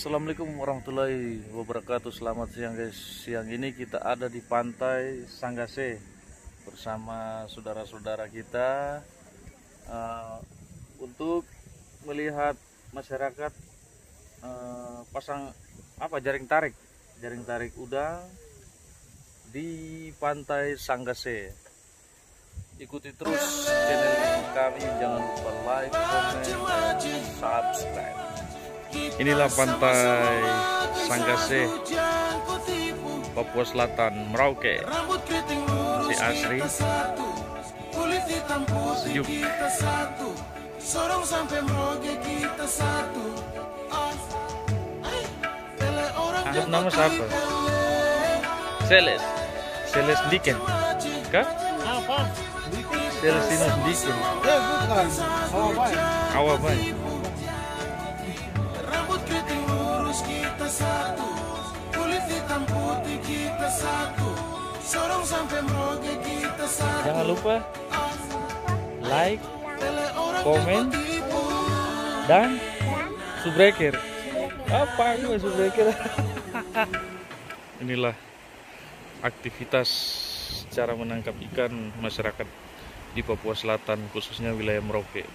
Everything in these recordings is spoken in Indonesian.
Assalamualaikum warahmatullahi wabarakatuh. Selamat siang guys. Siang ini kita ada di pantai Sanggase Bersama saudara-saudara kita. Uh, Untuk melihat masyarakat uh, Pasang apa jaring tarik? Jaring tarik udang Di pantai Sanggase. Ikuti terus channel kami. Jangan lupa like, comment, subscribe Inilah pantai Sanggase Papua Selatan Merauke. Masih asri. Sejuk. Aduh nama siapa? Seles. Seles Diken Kah? Apa? Celestinus Diken Eh bukan. Baik. Jangan lupa Like Komen Dan Subreker Apa gue subreker Inilah aktivitas cara menangkap ikan masyarakat di Papua Selatan khususnya wilayah Merauke.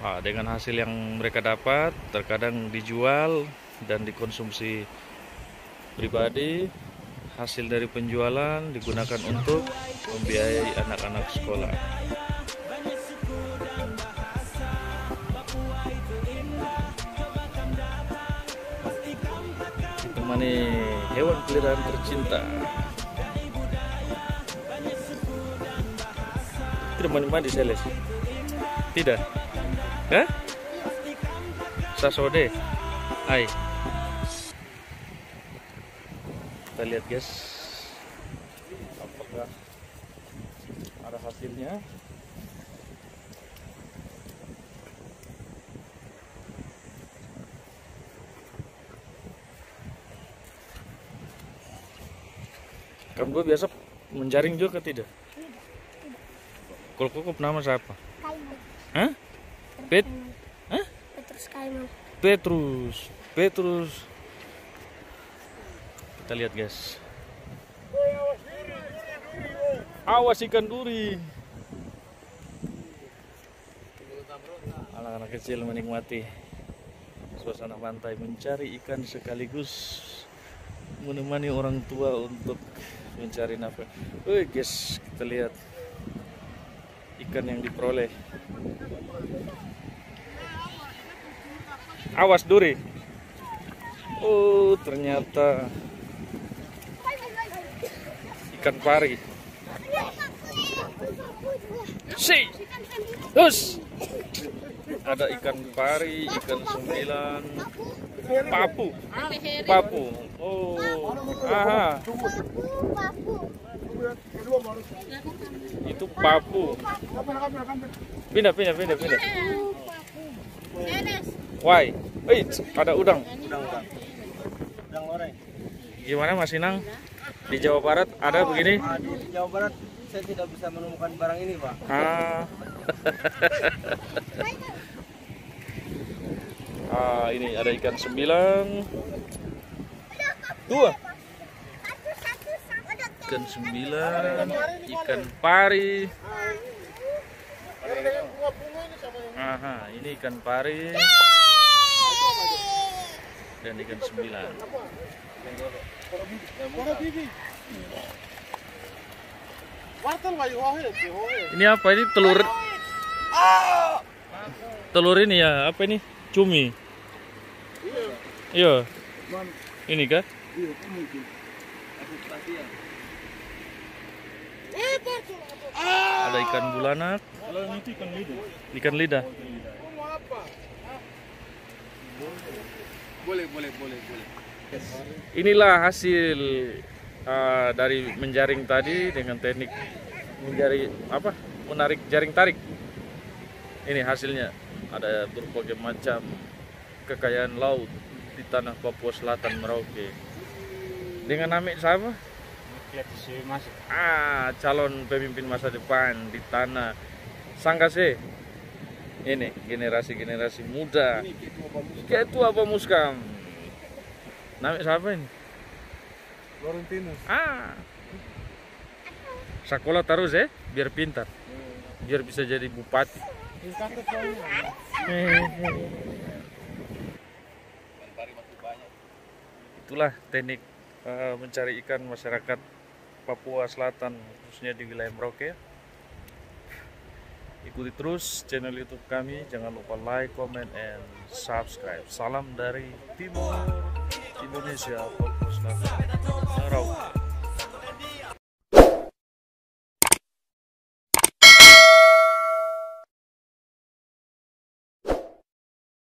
Nah, dengan hasil yang mereka dapat terkadang dijual dan dikonsumsi pribadi. Hasil dari penjualan digunakan untuk membiayai anak-anak sekolah. Ditemani hewan peliharaan tercinta. Tidak mandi-mandi Seles? Tidak? Hah? Sasode? Hai. Kita lihat guys. Apakah ada hasilnya? Kamu gue biasa menjaring juga tidak? Kalau kukup nama siapa? Kaiman. Hah? Pet? Hah? Petrus Kaiman. Petrus. Petrus. Kita lihat guys. Awas ikan duri. Anak-anak kecil menikmati suasana pantai mencari ikan sekaligus menemani orang tua untuk mencari nafkah. Wih guys, kita lihat ikan yang diperoleh. Awas duri. Oh, ternyata ikan pari. Si. Terus. Ada ikan pari, ikan sembilan, papu. Papu. Oh. Aha. Itu papu. Pindah, pindah, pindah, pindah. Why? Wait, ada udang. Udang udang. Udang goreng. Gimana Mas Inang? Di Jawa Barat ada begini? Ah, di Jawa Barat saya tidak bisa menemukan barang ini pak. Ah. ah, ini ada ikan sembilan. Dua. Ikan sembilan, ikan pari. Aha, ini ikan pari dan ikan sembilan. Ini apa ini telur? Telur ini ya apa ini? Cumi. Iya. Ini kah? Ada ikan bulanak. Ikan lidah. Boleh boleh boleh boleh. Inilah hasil uh, dari menjaring tadi dengan teknik menjaring apa? Menarik jaring tarik. Ini hasilnya ada berbagai macam kekayaan laut di tanah Papua Selatan Merauke. Dengan nama siapa? Ah, calon pemimpin masa depan di tanah Sanggase. ini generasi-generasi muda ketua pemuskam namanya siapa ini? Laurentinus. ah. Sekolah terus ya biar pintar. Biar bisa jadi bupati. Itulah teknik eh, mencari ikan masyarakat Papua Selatan khususnya di wilayah Merauke. Ikuti terus channel YouTube kami. Jangan lupa like comment and subscribe. Salam dari timur Indonesia Papua Selatan Merauke